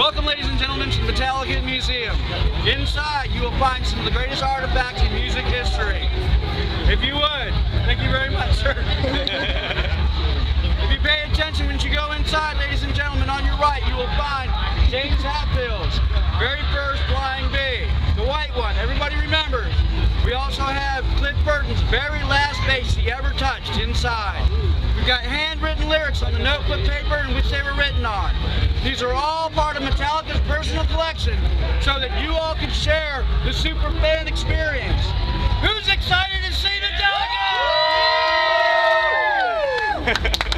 Welcome, ladies and gentlemen, to the Metallica Museum. Inside, you will find some of the greatest artifacts in music history. If you would, thank you very much, sir. if you pay attention when you go inside, ladies and gentlemen, on your right, you will find James Hetfield's very first Flying V, the white one. Everybody remembers. We also have Cliff Burton's very last bass he ever touched inside. We've got handwritten lyrics on the notebook paper in which they were written on. These are all part of Metallica's personal collection so that you all can share the super fan experience. Who's excited to see Metallica?